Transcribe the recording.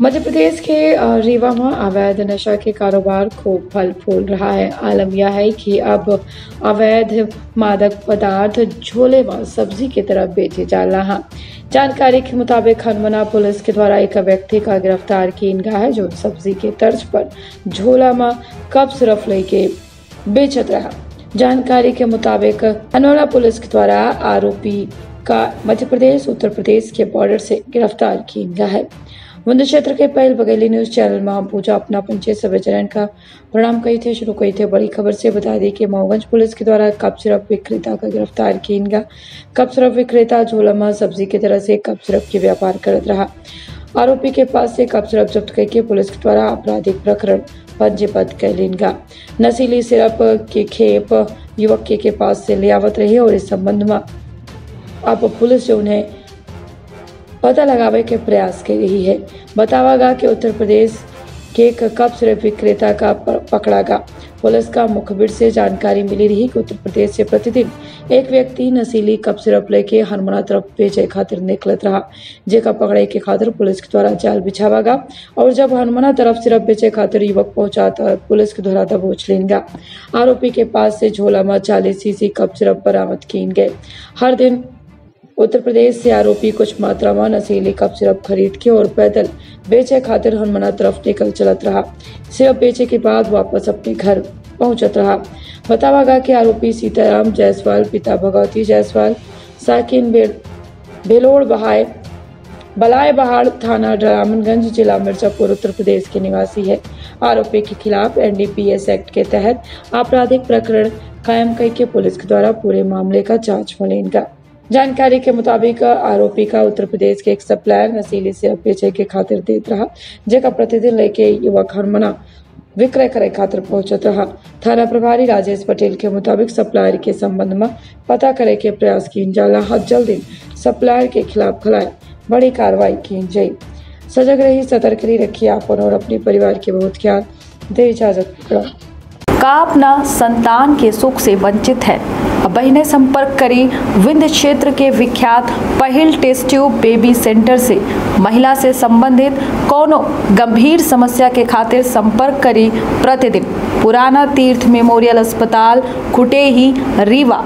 मध्य प्रदेश के रीवा में अवैध नशा के कारोबार खूब फल फूल रहा है। आलम यह है कि अब अवैध मादक पदार्थ झोले व सब्ज़ी की तरह बेचे जा रहा है। जानकारी के मुताबिक हनुमना पुलिस के द्वारा एक व्यक्ति का गिरफ़्तार किया गया है, जो सब्ज़ी के तर्ज पर झोला में कप सिर्फ़ लेके बेचत रहा। जानकारी के मुताबिक हनोरा पुलिस के द्वारा आरोपी का मध्य प्रदेश, उत्तर प्रदेश के बॉर्डर से गिरफ़्तार किया गया है। वंद क्षेत्र के पहल बघेली न्यूज़ चैनल में हम पूजा अपना पंचायत सभा चरण का परिणाम कही थे शुरू कही थे बड़ी खबर से बता दी कि मऊगंज पुलिस के द्वारा कप सिरप विक्रेता का गिरफ़्तार किया कप सिरप विक्रेता झोला सब्ज़ी की तरह से कप सिरप के व्यापार करत रहा। आरोपी के पास से कप सिरप जब्त करके पुलिस के द्वारा आपराधिक प्रकरण पंजीबद्ध कैलीन गया। नशीली सिरप की खेप युवक के, पास से ले आवत रही और इस संबंध में अब पुलिस जो उन्हें पता लगावे के प्रयास कर रही है। बतावा गा कि उत्तर प्रदेश के कप सिर्फ़ विक्रेता का प- पकड़ा गा। पुलिस का मुखबिर से जानकारी मिली रही कि उत्तर प्रदेश से प्रतिदिन एक व्यक्ति नशीली कप सिरप लेके हनुमाना तरफ़ बेचे खातिर निकलत रहा, जेका पकड़े के खातिर पुलिस के द्वारा जाल बिछावा गा और जब हनुमाना तरफ़ सिरप बेचे खातिर युवक पहुँचा तो पुलिस के द्वारा दबोच लेन गा। आरोपी के पास से झोला में चालीस सीसी कप सिरप बरामद किन गए। हर दिन उत्तर प्रदेश से आरोपी कुछ मात्रा में नशीली कप सिरप खरीद के और पैदल बेचे खातिर हनुमाना तरफ़ निकल चलत रहा। सिरप बेचे के बाद वापस अपने घर पहुंचत रहा। बतावा गा कि आरोपी सीताराम जायसवाल पिता भगवती जायसवाल साकिन बे, बेलोड़ बहाय बलाय बहाड़ थाना रामनगंज जिला मिर्जापुर उत्तर प्रदेश के निवासी है। आरोपी के खिलाफ एनडीपीएस एक्ट के तहत आपराधिक प्रकरण कायम करके पुलिस के द्वारा पूरे मामले का जाँच होने जानकारी के मुताबिक, आरोपी का उत्तर प्रदेश के एक सप्लायर नशीली सिरप बेचे के खातिर देत रहा, जेका प्रतिदिन लेके युवक हरमना विक्रय करे खातिर पहुंचत रहा। थाना प्रभारी राजेश पटेल के मुताबिक, सप्लायर के संबंध में पता करे के प्रयास की जाला हद जल्दी सप्लायर के खिलाफ खिलाए बड़ी कार्रवाई की जाये सजग रही, सतर्क रही रखिए आपन और अपने परिवार के बहुत ख्याल। दे इजाज़त। का अपना संतान के सुख से वंचित है। बहिने संपर्क करी विंध्य क्षेत्र के विख्यात पहल टेस्ट ट्यूब बेबी सेंटर से। महिला से संबंधित कोनो गंभीर समस्या के खातिर संपर्क करी प्रतिदिन। पुराना तीर्थ मेमोरियल अस्पताल खुटेही रीवा।